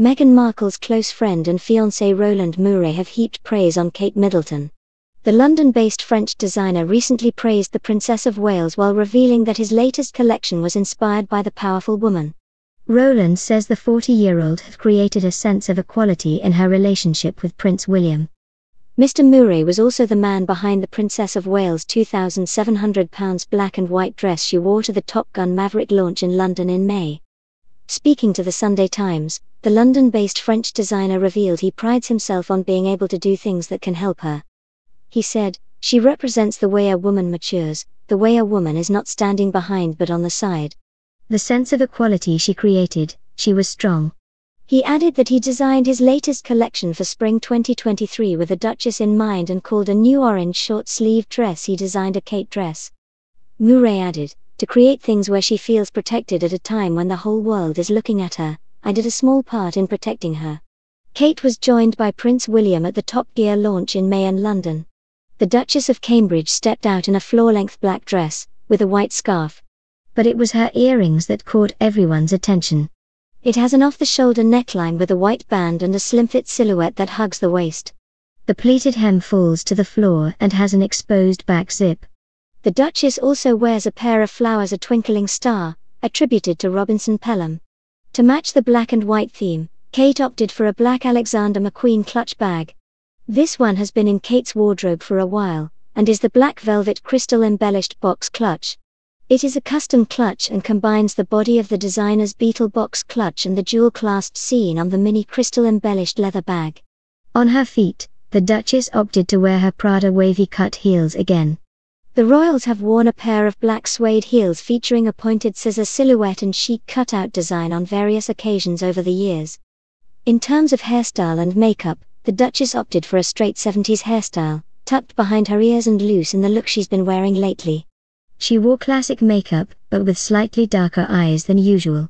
Meghan Markle's close friend and fiancé Roland Mouret have heaped praise on Kate Middleton. The London-based French designer recently praised the Princess of Wales while revealing that his latest collection was inspired by the powerful woman. Roland says the 40-year-old have created a sense of equality in her relationship with Prince William. Mr. Mouret was also the man behind the Princess of Wales' £2,700 black and white dress she wore to the Top Gun Maverick launch in London in May. Speaking to the Sunday Times, the London-based French designer revealed he prides himself on being able to do things that can help her. He said, She represents the way a woman matures, the way a woman is not standing behind but on the side. The sense of equality she created, she was strong. He added that he designed his latest collection for spring 2023 with a Duchess in mind and called a new orange short sleeved dress he designed a Kate dress. Mouret added, to create things where she feels protected at a time when the whole world is looking at her, I did a small part in protecting her. Kate was joined by Prince William at the Top Gear launch in May in London. The Duchess of Cambridge stepped out in a floor-length black dress, with a white scarf. But it was her earrings that caught everyone's attention. It has an off-the-shoulder neckline with a white band and a slim-fit silhouette that hugs the waist. The pleated hem falls to the floor and has an exposed back zip. The Duchess also wears a pair of flowers a twinkling star, attributed to Robinson Pelham. To match the black and white theme, Kate opted for a black Alexander McQueen clutch bag. This one has been in Kate's wardrobe for a while, and is the black velvet crystal embellished box clutch. It is a custom clutch and combines the body of the designer's beetle box clutch and the jewel clasped seen on the mini crystal embellished leather bag. On her feet, the Duchess opted to wear her Prada wavy cut heels again. The royals have worn a pair of black suede heels featuring a pointed scissor silhouette and chic cutout design on various occasions over the years. In terms of hairstyle and makeup, the Duchess opted for a straight 70s hairstyle, tucked behind her ears and loose in the look she's been wearing lately. She wore classic makeup, but with slightly darker eyes than usual.